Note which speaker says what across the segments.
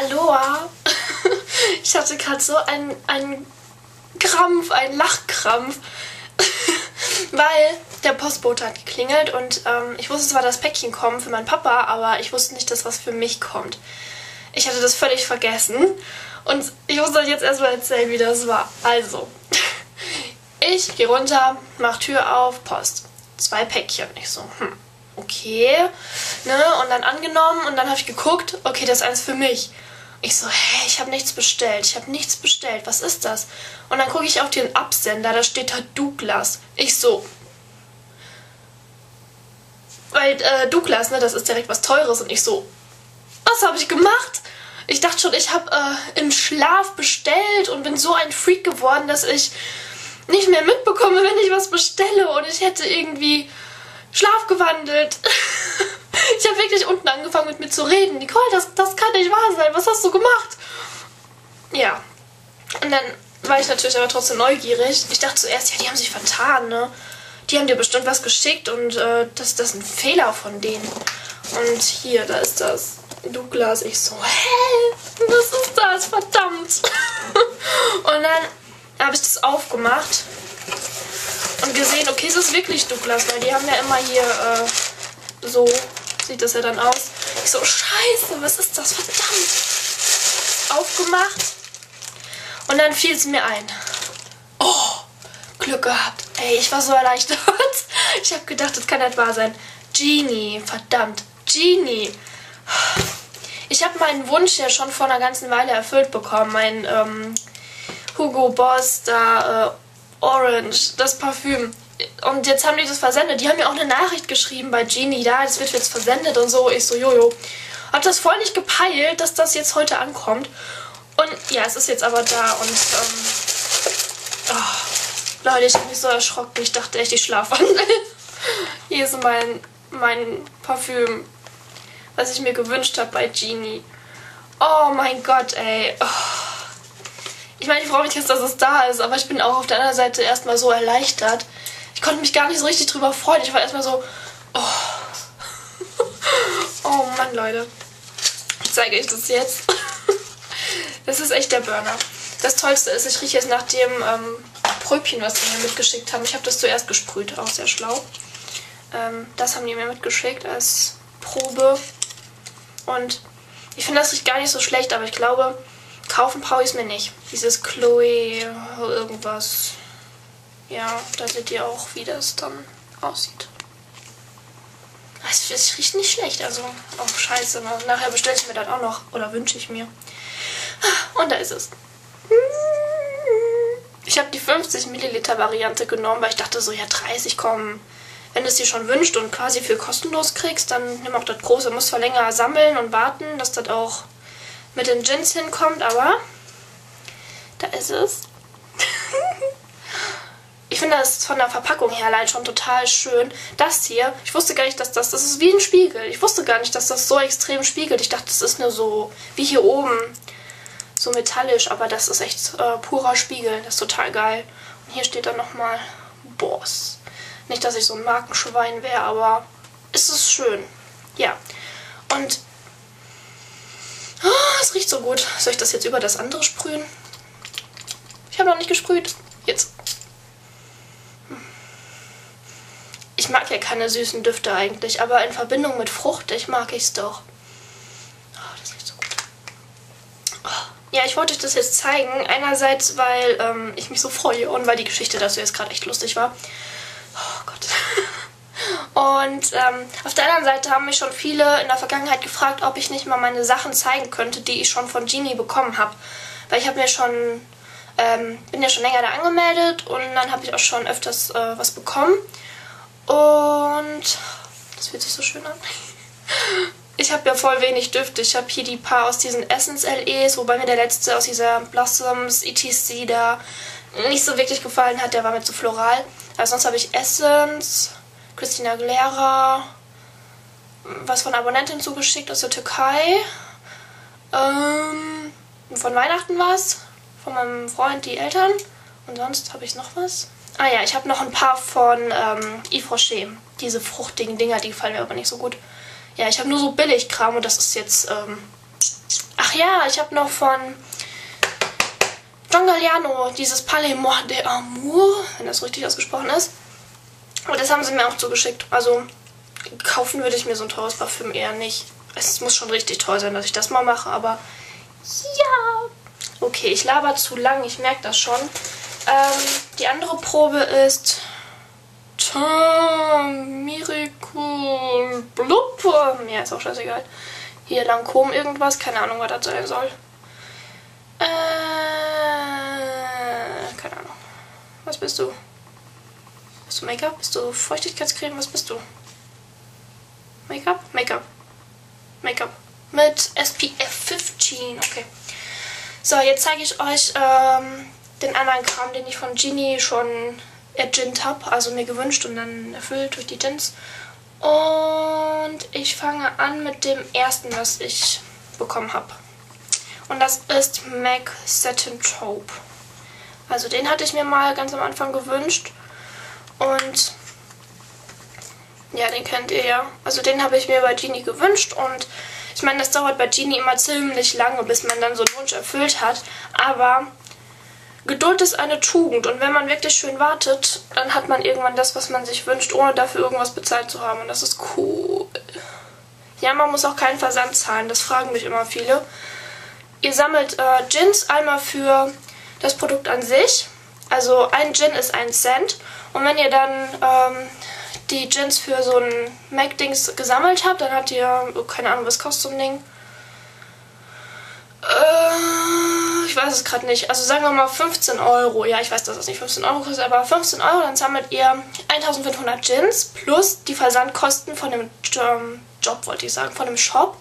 Speaker 1: Aloha. Ich hatte gerade so einen, einen Krampf, einen Lachkrampf. Weil der Postbote hat geklingelt und ähm, ich wusste zwar, dass Päckchen kommen für meinen Papa, aber ich wusste nicht, dass was für mich kommt. Ich hatte das völlig vergessen und ich muss euch jetzt erstmal erzählen, wie das war. Also, ich gehe runter, mach Tür auf, Post. Zwei Päckchen. Ich so, hm, okay. Ne? Und dann angenommen und dann habe ich geguckt, okay, das ist eins für mich. Ich so, hä, ich habe nichts bestellt. Ich habe nichts bestellt. Was ist das? Und dann gucke ich auf den Absender, da steht da Douglas. Ich so. Weil äh, Douglas, ne, das ist direkt was Teures. Und ich so, was habe ich gemacht? Ich dachte schon, ich habe äh, im Schlaf bestellt und bin so ein Freak geworden, dass ich nicht mehr mitbekomme, wenn ich was bestelle. Und ich hätte irgendwie schlafgewandelt. ich habe wirklich unten angefangen mit mir zu reden. Nicole, das, das kann nicht wahr sein. Was hast du gemacht? Ja. Und dann war ich natürlich aber trotzdem neugierig. Ich dachte zuerst, ja, die haben sich vertan, ne? Die haben dir bestimmt was geschickt und äh, das, das ist ein Fehler von denen. Und hier, da ist das. Douglas. Ich so, hä? Was ist das? Verdammt. und dann habe ich das aufgemacht und gesehen, okay, es ist wirklich Douglas, weil die haben ja immer hier äh, so, sieht das ja dann aus. Ich so, scheiße, was ist das? Verdammt. Aufgemacht und dann fiel es mir ein. Oh, Glück gehabt. Ey, ich war so erleichtert. Ich habe gedacht, das kann nicht wahr sein. Genie, verdammt, Genie. Ich habe meinen Wunsch ja schon vor einer ganzen Weile erfüllt bekommen. Mein ähm, Hugo Boss da äh, Orange, das Parfüm. Und jetzt haben die das versendet. Die haben mir auch eine Nachricht geschrieben bei Genie, da, das wird jetzt versendet und so. Ich so, jojo. Hab das voll nicht gepeilt, dass das jetzt heute ankommt. Und ja, es ist jetzt aber da und ähm, oh, Leute, ich habe mich so erschrocken. Ich dachte echt, ich schlafe an. Hier ist mein, mein Parfüm, was ich mir gewünscht habe bei Genie. Oh mein Gott, ey. Oh. Ich meine, ich freue mich jetzt, dass es da ist, aber ich bin auch auf der anderen Seite erstmal so erleichtert. Ich konnte mich gar nicht so richtig drüber freuen. Ich war erstmal so, oh. oh Mann, Leute. Ich zeige euch das jetzt. das ist echt der Burner. Das Tollste ist, ich rieche jetzt nach dem ähm, Pröbchen, was die mir mitgeschickt haben. Ich habe das zuerst gesprüht, auch sehr schlau. Ähm, das haben die mir mitgeschickt als Probe. Und ich finde, das riecht gar nicht so schlecht, aber ich glaube, Kaufen brauche ich es mir nicht. Dieses Chloe irgendwas. Ja, da seht ihr auch, wie das dann aussieht. Es, es riecht nicht schlecht, also auch scheiße. Nachher bestelle ich mir das auch noch oder wünsche ich mir. Und da ist es. Ich habe die 50 Milliliter Variante genommen, weil ich dachte so, ja 30 kommen. Wenn du es dir schon wünscht und quasi für kostenlos kriegst, dann nimm auch das große. Du musst zwar länger sammeln und warten, dass das auch mit den Gins hinkommt, aber da ist es. ich finde das von der Verpackung her allein schon total schön. Das hier, ich wusste gar nicht, dass das, das ist wie ein Spiegel. Ich wusste gar nicht, dass das so extrem spiegelt. Ich dachte, das ist nur so, wie hier oben, so metallisch, aber das ist echt äh, purer Spiegel. Das ist total geil. Und hier steht dann nochmal Boss. Nicht, dass ich so ein Markenschwein wäre, aber es ist schön. Ja. Und Es riecht so gut. Soll ich das jetzt über das andere sprühen? Ich habe noch nicht gesprüht. Jetzt. Ich mag ja keine süßen Düfte eigentlich, aber in Verbindung mit Frucht, ich mag ich es doch. Oh, das riecht so gut. Oh. Ja, ich wollte euch das jetzt zeigen. Einerseits, weil ähm, ich mich so freue und weil die Geschichte dazu jetzt gerade echt lustig war. Und ähm, auf der anderen Seite haben mich schon viele in der Vergangenheit gefragt, ob ich nicht mal meine Sachen zeigen könnte, die ich schon von Genie bekommen habe. Weil ich habe mir schon, ähm, bin ja schon länger da angemeldet und dann habe ich auch schon öfters äh, was bekommen. Und das fühlt sich so schön an. Ich habe ja voll wenig Düfte. Ich habe hier die paar aus diesen Essence LEs, wobei mir der letzte aus dieser Blossoms ETC da nicht so wirklich gefallen hat. Der war mir zu floral. Also sonst habe ich Essence, Christina Aguilera, was von Abonnentin zugeschickt aus der Türkei. Ähm, von Weihnachten was, von meinem Freund die Eltern. Und sonst habe ich noch was. Ah ja, ich habe noch ein paar von ähm, Yves Rocher. Diese fruchtigen Dinger, die gefallen mir aber nicht so gut. Ja, ich habe nur so Billigkram und das ist jetzt... Ähm, ach ja, ich habe noch von John Galliano dieses Palais Mort de Amour, wenn das richtig ausgesprochen ist. Und das haben sie mir auch zugeschickt. Also kaufen würde ich mir so ein teures Parfüm eher nicht. Es muss schon richtig toll sein, dass ich das mal mache, aber ja. Okay, ich laber zu lang, ich merke das schon. Ähm, die andere Probe ist Miracle Blub. Mir ist auch scheißegal. Hier Lancome irgendwas, keine Ahnung, was das sein soll. Äh, keine Ahnung. Was bist du? Bist du Make-up? Bist du Feuchtigkeitscreme? Was bist du? Make-up? Make-up. Make-up. Mit SPF 15. Okay. So, jetzt zeige ich euch ähm, den anderen Kram, den ich von Genie schon ergint habe. Also mir gewünscht und dann erfüllt durch die Gins. Und ich fange an mit dem ersten, was ich bekommen habe. Und das ist MAC Satin Taupe. Also den hatte ich mir mal ganz am Anfang gewünscht. Und ja, den kennt ihr ja. Also den habe ich mir bei Genie gewünscht und ich meine, das dauert bei Genie immer ziemlich lange, bis man dann so einen Wunsch erfüllt hat. Aber Geduld ist eine Tugend und wenn man wirklich schön wartet, dann hat man irgendwann das, was man sich wünscht, ohne dafür irgendwas bezahlt zu haben. Und das ist cool. Ja, man muss auch keinen Versand zahlen, das fragen mich immer viele. Ihr sammelt äh, Gins einmal für das Produkt an sich. Also ein Gin ist ein Cent. Und wenn ihr dann ähm, die Gins für so ein Mac-Dings gesammelt habt, dann habt ihr, oh, keine Ahnung, was kostet so ein Ding? Äh, ich weiß es gerade nicht. Also sagen wir mal 15 Euro. Ja, ich weiß, dass das nicht 15 Euro kostet, aber 15 Euro, dann sammelt ihr 1500 Gins plus die Versandkosten von dem ähm, Job, wollte ich sagen, von dem Shop.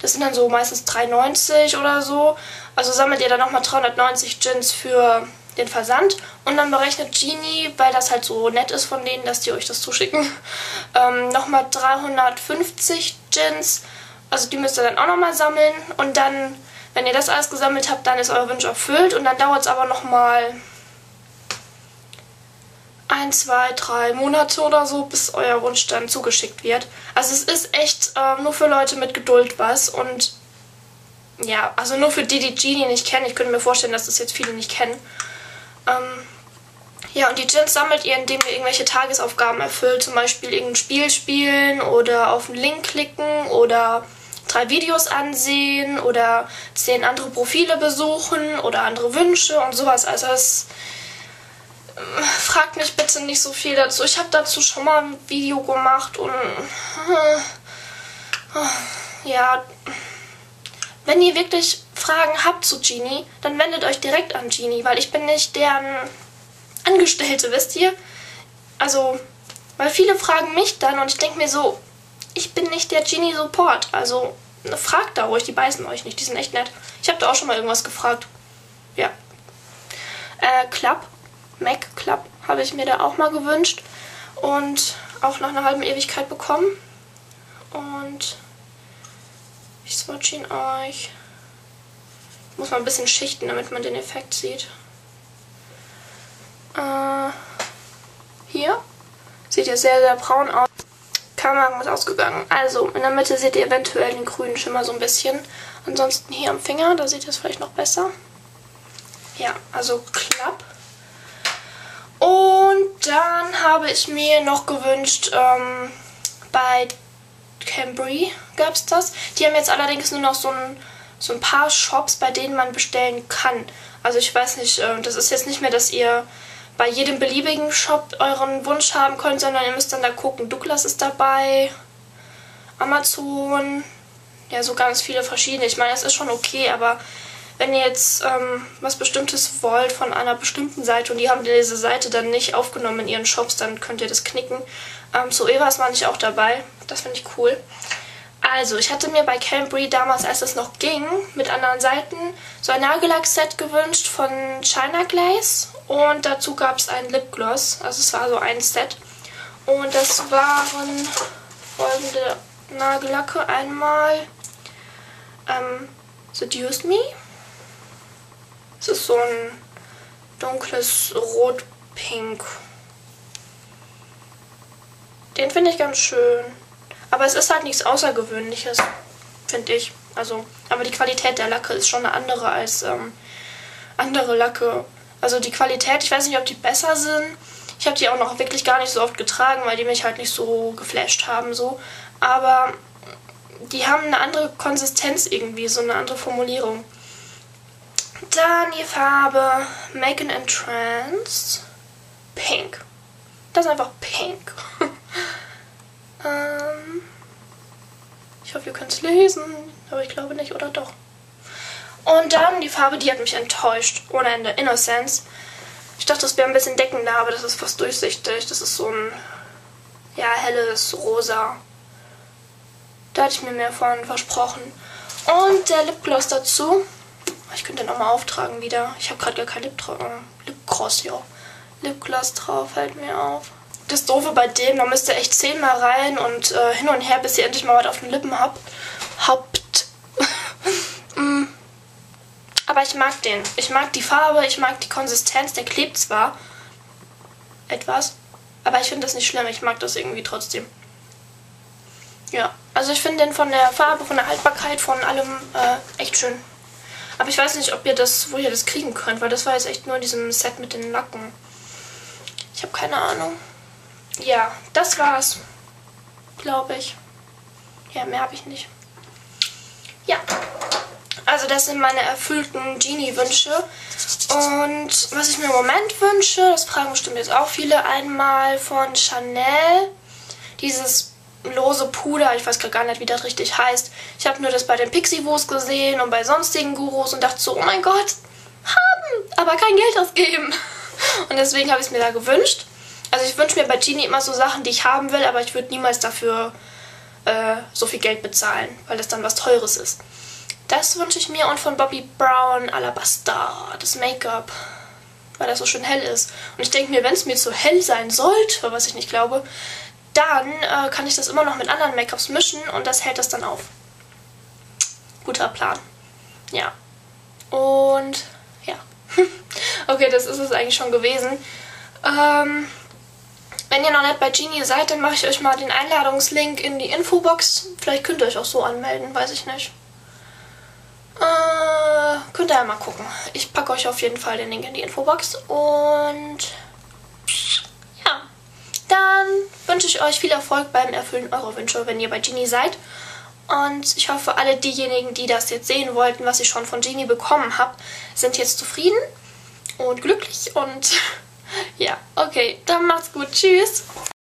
Speaker 1: Das sind dann so meistens 3,90 oder so. Also sammelt ihr dann nochmal 390 Gins für den Versand und dann berechnet Genie, weil das halt so nett ist von denen, dass die euch das zuschicken, ähm, nochmal 350 Gins. Also die müsst ihr dann auch nochmal sammeln und dann wenn ihr das alles gesammelt habt, dann ist euer Wunsch erfüllt und dann dauert es aber nochmal ein, zwei, drei Monate oder so, bis euer Wunsch dann zugeschickt wird. Also es ist echt äh, nur für Leute mit Geduld was und ja, also nur für die, die Genie nicht kennen. Ich könnte mir vorstellen, dass das jetzt viele nicht kennen. Ähm, ja, und die Gins sammelt ihr, indem ihr irgendwelche Tagesaufgaben erfüllt. Zum Beispiel irgendein Spiel spielen oder auf einen Link klicken oder drei Videos ansehen oder zehn andere Profile besuchen oder andere Wünsche und sowas. Also es äh, fragt mich bitte nicht so viel dazu. Ich habe dazu schon mal ein Video gemacht und äh, ja, wenn ihr wirklich Fragen habt zu Genie, dann wendet euch direkt an Genie, weil ich bin nicht deren Angestellte, wisst ihr? Also, weil viele fragen mich dann und ich denke mir so, ich bin nicht der Genie Support. Also fragt da ruhig, die beißen euch nicht, die sind echt nett. Ich habe da auch schon mal irgendwas gefragt. Ja. Äh, Club, Mac Club habe ich mir da auch mal gewünscht und auch nach einer halben Ewigkeit bekommen. Und swatch ihn euch. Muss man ein bisschen schichten, damit man den Effekt sieht. Äh, hier sieht ja sehr, sehr braun aus. Kamera ist ausgegangen. Also, in der Mitte seht ihr eventuell den grünen Schimmer so ein bisschen. Ansonsten hier am Finger, da seht ihr es vielleicht noch besser. Ja, also klapp. Und dann habe ich mir noch gewünscht, ähm, bei Cambry gab es das. Die haben jetzt allerdings nur noch so ein, so ein paar Shops, bei denen man bestellen kann. Also ich weiß nicht, äh, das ist jetzt nicht mehr, dass ihr bei jedem beliebigen Shop euren Wunsch haben könnt, sondern ihr müsst dann da gucken. Douglas ist dabei, Amazon, ja, so ganz viele verschiedene. Ich meine, es ist schon okay, aber wenn ihr jetzt ähm, was Bestimmtes wollt von einer bestimmten Seite und die haben diese Seite dann nicht aufgenommen in ihren Shops, dann könnt ihr das knicken. Ähm, so Evas war nicht auch dabei. Das finde ich cool. Also, ich hatte mir bei Cambry damals, als es noch ging, mit anderen Seiten, so ein Nagellack-Set gewünscht von China Glaze. Und dazu gab es ein Lipgloss. Also es war so ein Set. Und das waren folgende Nagellacke. Einmal ähm, Seduce Me. Es ist so ein dunkles Rot-Pink. Den finde ich ganz schön. Aber es ist halt nichts Außergewöhnliches, finde ich. Also, aber die Qualität der Lacke ist schon eine andere als ähm, andere Lacke. Also die Qualität, ich weiß nicht, ob die besser sind. Ich habe die auch noch wirklich gar nicht so oft getragen, weil die mich halt nicht so geflasht haben so. Aber die haben eine andere Konsistenz irgendwie, so eine andere Formulierung. Dann die Farbe Make an Entrance. Pink. Das ist einfach pink. ähm, ich hoffe, ihr könnt es lesen, aber ich glaube nicht, oder doch. Und dann die Farbe, die hat mich enttäuscht. Ohne Ende. Innocence. Ich dachte, das wäre ein bisschen deckender, aber das ist fast durchsichtig. Das ist so ein, ja, helles Rosa. Da hatte ich mir mehr von versprochen. Und der Lipgloss dazu. Ich könnte den nochmal auftragen wieder. Ich habe gerade gar kein Lip äh, Lipgloss, ja. Lipgloss drauf, fällt mir auf. Das Doofe bei dem, da müsst ihr echt zehnmal rein und äh, hin und her, bis ihr endlich mal was auf den Lippen habt. Habt. mm. Aber ich mag den. Ich mag die Farbe, ich mag die Konsistenz. Der klebt zwar etwas, aber ich finde das nicht schlimm. Ich mag das irgendwie trotzdem. Ja, also ich finde den von der Farbe, von der Haltbarkeit, von allem äh, echt schön. Aber ich weiß nicht, ob ihr das, wo ihr das kriegen könnt, weil das war jetzt echt nur in diesem Set mit den Lacken. Ich habe keine Ahnung. Ja, das war's. Glaube ich. Ja, mehr habe ich nicht. Ja. Also das sind meine erfüllten Genie-Wünsche. Und was ich mir im Moment wünsche, das fragen bestimmt jetzt auch viele, einmal von Chanel. Dieses lose Puder, ich weiß gar nicht, wie das richtig heißt. Ich habe nur das bei den Pixie-Wos gesehen und bei sonstigen Gurus und dachte so, oh mein Gott, haben, aber kein Geld ausgeben. Und deswegen habe ich es mir da gewünscht. Also ich wünsche mir bei Genie immer so Sachen, die ich haben will, aber ich würde niemals dafür äh, so viel Geld bezahlen, weil das dann was Teures ist. Das wünsche ich mir und von Bobby Brown Alabaster, das Make-up, weil das so schön hell ist. Und ich denke mir, wenn es mir zu hell sein sollte, was ich nicht glaube, dann äh, kann ich das immer noch mit anderen Make-ups mischen und das hält das dann auf. Guter Plan. Ja. Und ja. okay, das ist es eigentlich schon gewesen. Ähm, wenn ihr noch nicht bei Genie seid, dann mache ich euch mal den Einladungslink in die Infobox. Vielleicht könnt ihr euch auch so anmelden, weiß ich nicht. Äh, könnt ihr ja mal gucken. Ich packe euch auf jeden Fall den Link in die Infobox. Und ja, dann wünsche ich euch viel Erfolg beim Erfüllen eurer Wünsche, wenn ihr bei Genie seid. Und ich hoffe, alle diejenigen, die das jetzt sehen wollten, was ich schon von Genie bekommen habe, sind jetzt zufrieden und glücklich. Und ja, okay, dann macht's gut. Tschüss.